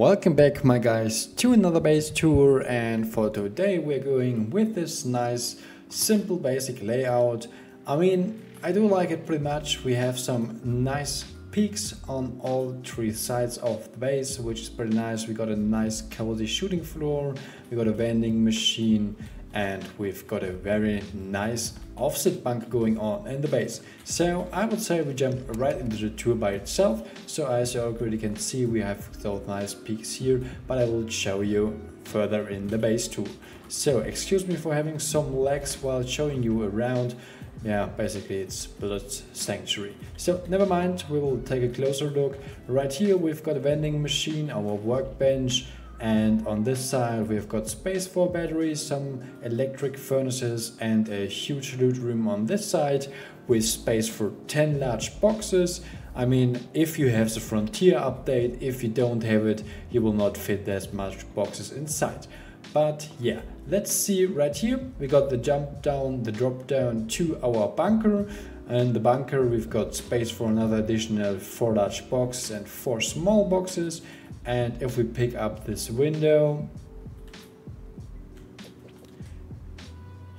Welcome back my guys to another base tour and for today we're going with this nice simple basic layout. I mean I do like it pretty much. We have some nice peeks on all three sides of the base which is pretty nice. We got a nice cozy shooting floor, we got a vending machine and we've got a very nice offset bunker going on in the base. So I would say we jump right into the tour by itself. So as you already can see, we have those nice peeks here, but I will show you further in the base tour. So excuse me for having some lags while showing you around. Yeah, basically it's Builder Sanctuary. So never mind, we will take a closer look. Right here we've got a vending machine, our workbench, and on this side we've got space for batteries, some electric furnaces and a huge loot room on this side with space for 10 large boxes. I mean, if you have the Frontier update, if you don't have it, you will not fit that much boxes inside. But yeah, let's see right here. We got the jump down, the drop down to our bunker. And the bunker, we've got space for another additional four large boxes and four small boxes. And if we pick up this window,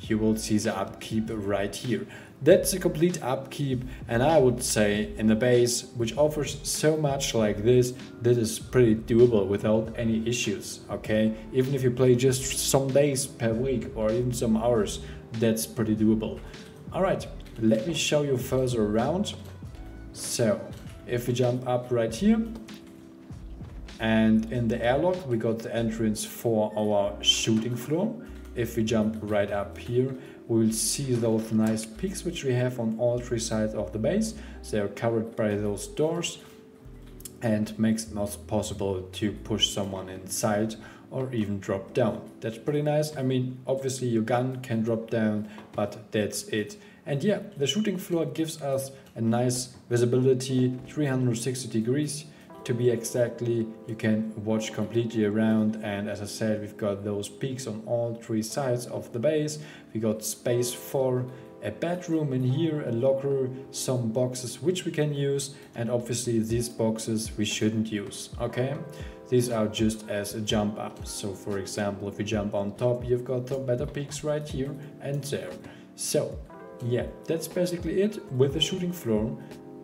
you will see the upkeep right here. That's a complete upkeep and I would say in the base which offers so much like this, this is pretty doable without any issues, okay? Even if you play just some days per week or even some hours, that's pretty doable. Alright, let me show you further around. So, if we jump up right here, and in the airlock, we got the entrance for our shooting floor. If we jump right up here, we will see those nice peeks which we have on all three sides of the base. They are covered by those doors and makes it not possible to push someone inside or even drop down. That's pretty nice. I mean, obviously your gun can drop down, but that's it. And yeah, the shooting floor gives us a nice visibility, 360 degrees to be exactly you can watch completely around and as I said we've got those peeks on all three sides of the base. We got space for a bedroom in here a locker some boxes which we can use and obviously these boxes we shouldn't use okay? These are just as a jump up. So for example if you jump on top you've got the better peeks right here and there. So yeah that's basically it with the shooting floor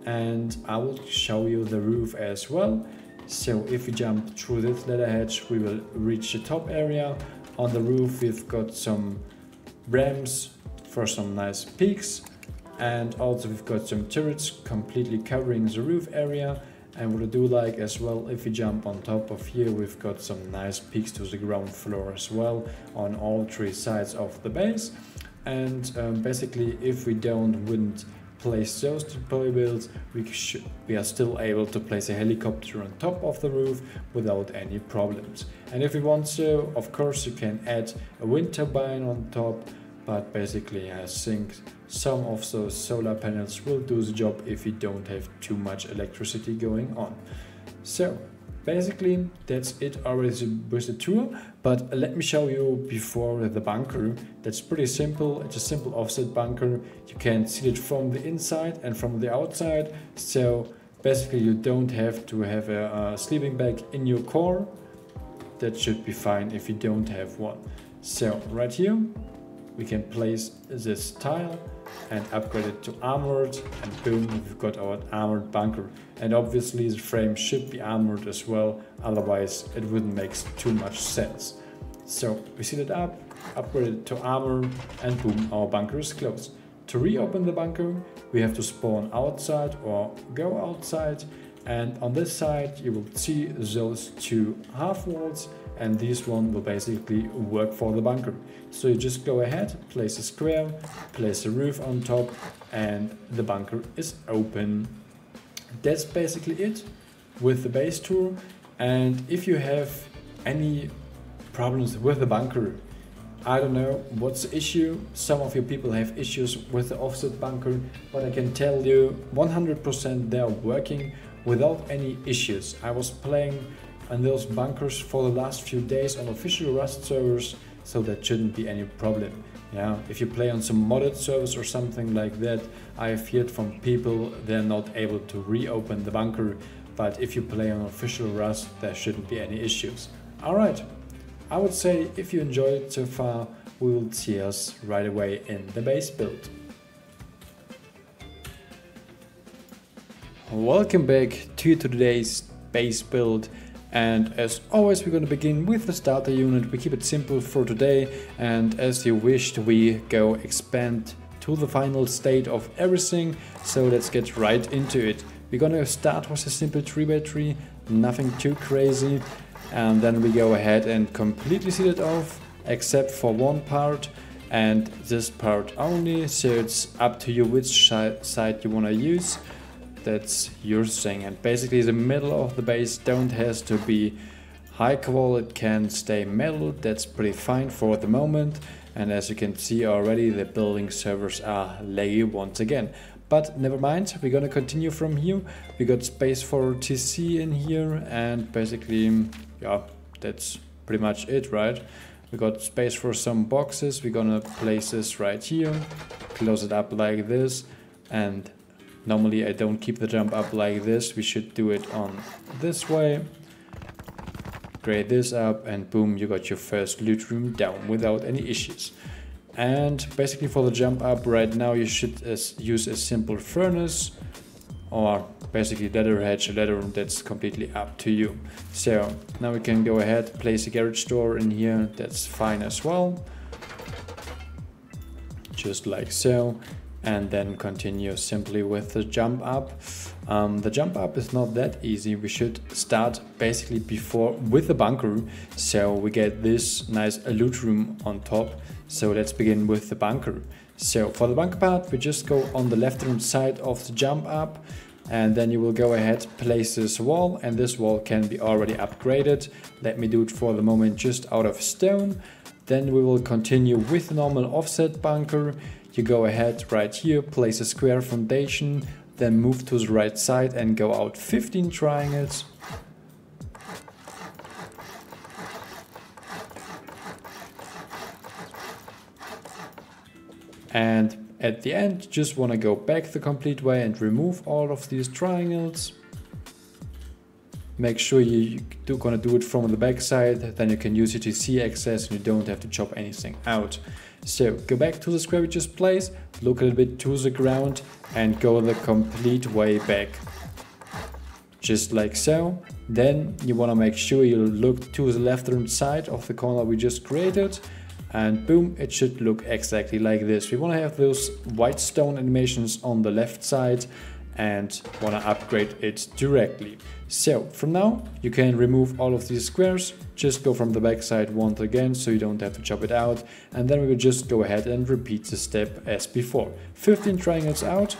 and I will show you the roof as well. So if we jump through this ladder hatch, we will reach the top area. On the roof, we've got some ramps for some nice peeks. And also we've got some turrets completely covering the roof area. And what I do like as well, if we jump on top of here, we've got some nice peeks to the ground floor as well on all three sides of the base. And um, basically, if we don't, wouldn't place those deployables, we, we are still able to place a helicopter on top of the roof without any problems. And if we want to, of course you can add a wind turbine on top, but basically I think some of those solar panels will do the job if you don't have too much electricity going on. So Basically, that's it already with the tour, but let me show you before the bunker. That's pretty simple, it's a simple offset bunker. You can see it from the inside and from the outside, so basically you don't have to have a, a sleeping bag in your core. That should be fine if you don't have one. So right here, we can place this tile and upgrade it to armored and boom we've got our armored bunker. And obviously the frame should be armored as well otherwise it wouldn't make too much sense. So we set it up upgrade it to armor and boom our bunker is closed. To reopen the bunker we have to spawn outside or go outside. And on this side you will see those two half walls and this one will basically work for the bunker. So you just go ahead, place a square, place a roof on top and the bunker is open. That's basically it with the base tour and if you have any problems with the bunker I don't know what's the issue. Some of your people have issues with the offset bunker, but I can tell you 100% they're working without any issues. I was playing on those bunkers for the last few days on official Rust servers, so that shouldn't be any problem. Yeah, if you play on some modded servers or something like that, I have heard from people they're not able to reopen the bunker, but if you play on official Rust, there shouldn't be any issues. Alright, I would say if you enjoyed it so far, we will see us right away in the base build. Welcome back to today's base build and as always we're going to begin with the starter unit, we keep it simple for today and as you wished we go expand to the final state of everything. So let's get right into it. We're gonna start with a simple 3x3, nothing too crazy. And then we go ahead and completely seal it off except for one part. And this part only so it's up to you which side you want to use that's your thing. And basically the middle of the base don't has to be high quality it can stay metal. That's pretty fine for the moment. And as you can see already the building servers are laggy once again. But never mind we're gonna continue from here. We got space for TC in here and basically yeah that's pretty much it right? We got space for some boxes. We're gonna place this right here close it up like this and normally I don't keep the jump up like this we should do it on this way grade this up and boom you got your first loot room down without any issues and basically for the jump up right now you should uh, use a simple furnace or basically ladder hatch, ladder room, that's completely up to you. So now we can go ahead, place a garage door in here, that's fine as well. Just like so. And then continue simply with the jump up. Um, the jump up is not that easy. We should start basically before with the bunker. So we get this nice loot room on top. So let's begin with the bunker. So for the bunker part, we just go on the left hand side of the jump up and then you will go ahead place this wall and this wall can be already upgraded let me do it for the moment just out of stone then we will continue with normal offset bunker you go ahead right here place a square foundation then move to the right side and go out 15 triangles and at the end, just want to go back the complete way and remove all of these triangles. Make sure you're gonna do it from the back side, then you can use your TC access and you don't have to chop anything out. So go back to the square we just placed, look a little bit to the ground and go the complete way back. Just like so. Then you wanna make sure you look to the left hand side of the corner we just created and boom it should look exactly like this we want to have those white stone animations on the left side and want to upgrade it directly. So from now you can remove all of these squares. Just go from the back side once again so you don't have to chop it out. And then we will just go ahead and repeat the step as before. 15 triangles out.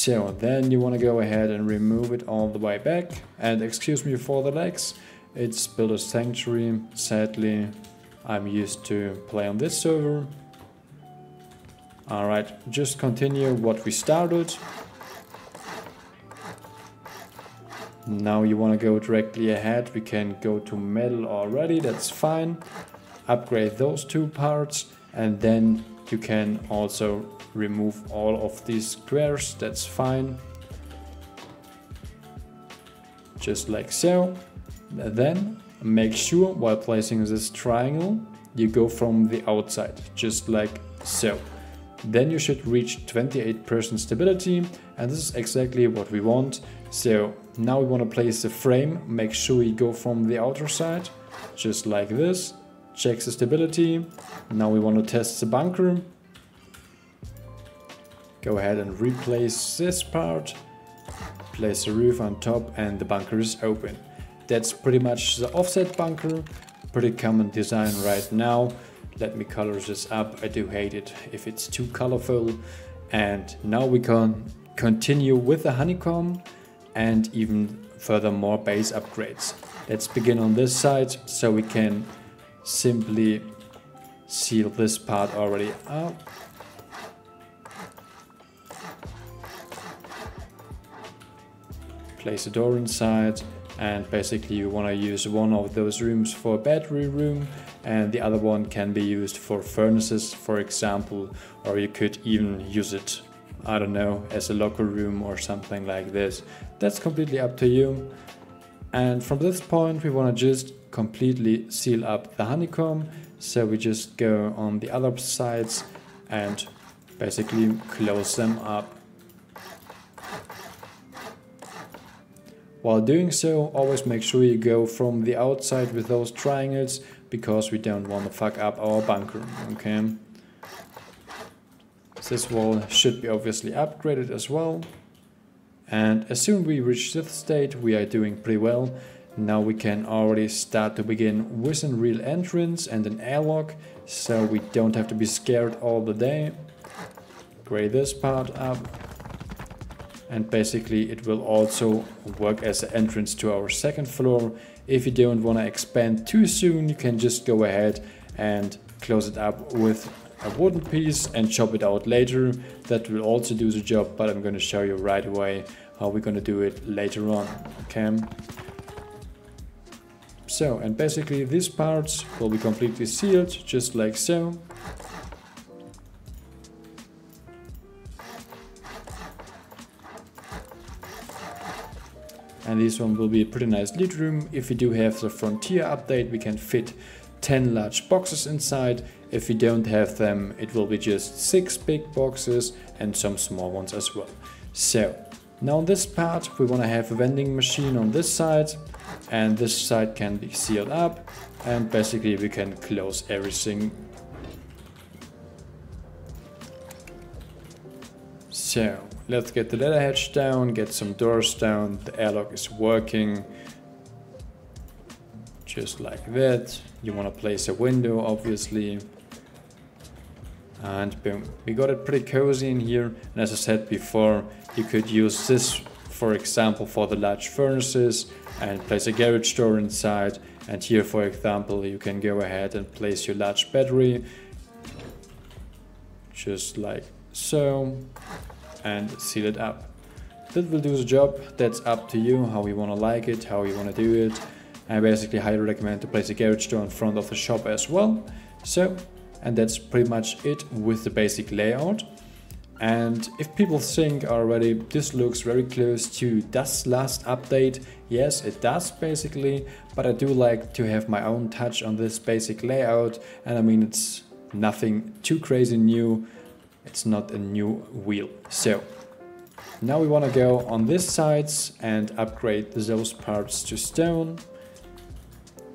So then you want to go ahead and remove it all the way back. And excuse me for the legs, it's Builder Sanctuary. Sadly, I'm used to play on this server. Alright, just continue what we started. Now you want to go directly ahead, we can go to metal already, that's fine. Upgrade those two parts and then you can also remove all of these squares, that's fine. Just like so. Then make sure while placing this triangle, you go from the outside, just like so. Then you should reach 28% stability and this is exactly what we want. So now we want to place the frame, make sure you go from the outer side, just like this. Check the stability. Now we want to test the bunker. Go ahead and replace this part, place the roof on top and the bunker is open. That's pretty much the offset bunker, pretty common design right now. Let me color this up, I do hate it if it's too colorful. And now we can continue with the honeycomb and even furthermore base upgrades. Let's begin on this side so we can simply seal this part already up place a door inside and basically you want to use one of those rooms for a battery room and the other one can be used for furnaces for example or you could even use it I don't know as a locker room or something like this. That's completely up to you. And from this point we want to just completely seal up the honeycomb. So we just go on the other sides and basically close them up While doing so, always make sure you go from the outside with those triangles because we don't want to fuck up our bunker, okay? This wall should be obviously upgraded as well. And as soon we reach this state, we are doing pretty well. Now we can already start to begin with a real entrance and an airlock, so we don't have to be scared all the day. Grade this part up and basically it will also work as an entrance to our second floor. If you don't want to expand too soon, you can just go ahead and close it up with a wooden piece and chop it out later. That will also do the job, but I'm going to show you right away how we're going to do it later on. Okay. So, and basically these parts will be completely sealed, just like so. And this one will be a pretty nice loot room. If we do have the Frontier update, we can fit 10 large boxes inside. If we don't have them, it will be just 6 big boxes and some small ones as well. So, now on this part, we want to have a vending machine on this side, and this side can be sealed up, and basically we can close everything. So, Let's get the ladder hatch down, get some doors down. The airlock is working. Just like that. You want to place a window, obviously. And boom, we got it pretty cozy in here. And as I said before, you could use this, for example, for the large furnaces and place a garage door inside. And here, for example, you can go ahead and place your large battery. Just like so and seal it up. That will do the job, that's up to you how you want to like it, how you want to do it. I basically highly recommend to place a garage door in front of the shop as well. So, and that's pretty much it with the basic layout. And if people think already this looks very close to das last update, yes it does basically, but I do like to have my own touch on this basic layout and I mean it's nothing too crazy new, it's not a new wheel. So now we want to go on this sides and upgrade those parts to stone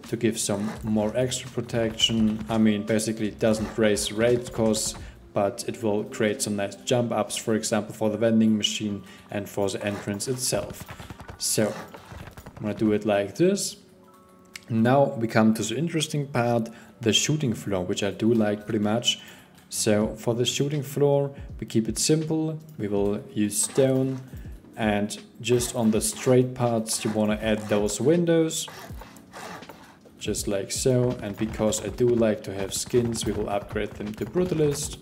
to give some more extra protection. I mean, basically it doesn't raise rate costs, but it will create some nice jump ups, for example, for the vending machine and for the entrance itself. So I'm gonna do it like this. Now we come to the interesting part, the shooting floor, which I do like pretty much. So for the shooting floor, we keep it simple. We will use stone and just on the straight parts, you want to add those windows just like so. And because I do like to have skins, we will upgrade them to Brutalist.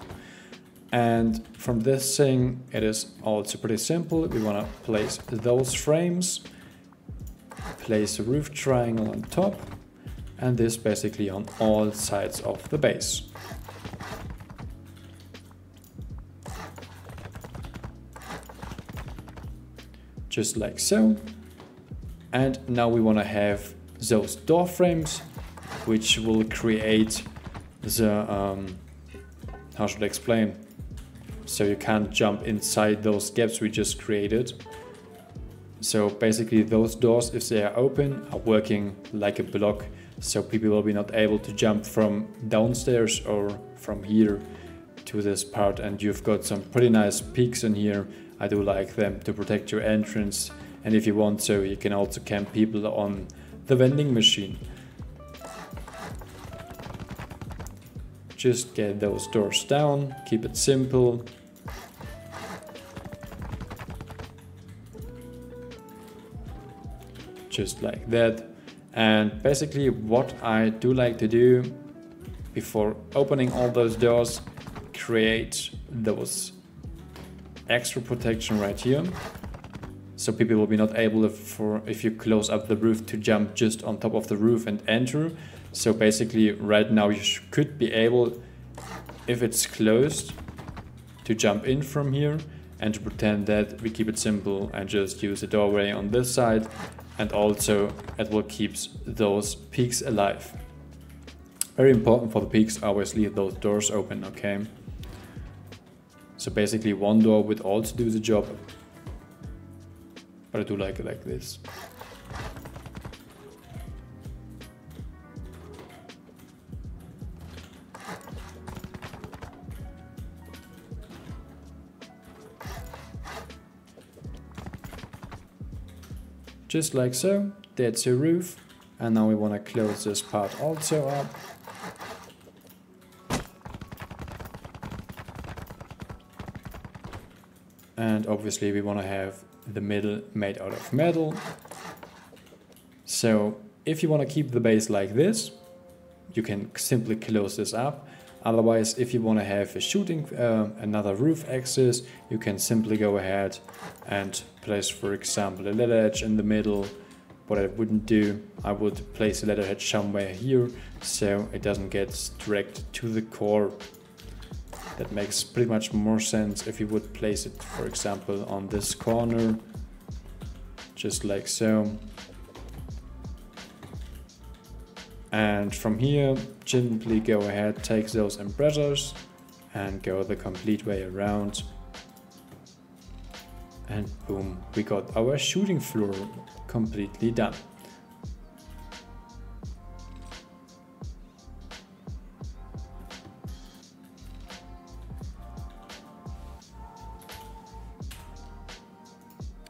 And from this thing, it is also pretty simple. We want to place those frames, place a roof triangle on top, and this basically on all sides of the base. Just like so. And now we want to have those door frames, which will create the, um, how should I explain? So you can't jump inside those gaps we just created. So basically those doors, if they are open, are working like a block. So people will be not able to jump from downstairs or from here to this part. And you've got some pretty nice peeks in here I do like them to protect your entrance and if you want so you can also camp people on the vending machine. Just get those doors down, keep it simple. Just like that. And basically what I do like to do before opening all those doors, create those extra protection right here. So people will be not able to, for if you close up the roof to jump just on top of the roof and enter. So basically right now you could be able, if it's closed, to jump in from here and to pretend that we keep it simple and just use a doorway on this side and also it will keep those peeks alive. Very important for the peeks, always leave those doors open, okay? So basically one door would also do the job, but I do like it like this. Just like so, that's your roof. And now we want to close this part also up. And obviously we want to have the middle made out of metal. So if you want to keep the base like this, you can simply close this up. Otherwise, if you want to have a shooting, uh, another roof axis, you can simply go ahead and place, for example, a ladder hatch in the middle. What I wouldn't do, I would place a ladder hatch somewhere here, so it doesn't get dragged to the core. That makes pretty much more sense if you would place it, for example, on this corner, just like so. And from here, gently go ahead, take those embrasures and go the complete way around and boom, we got our shooting floor completely done.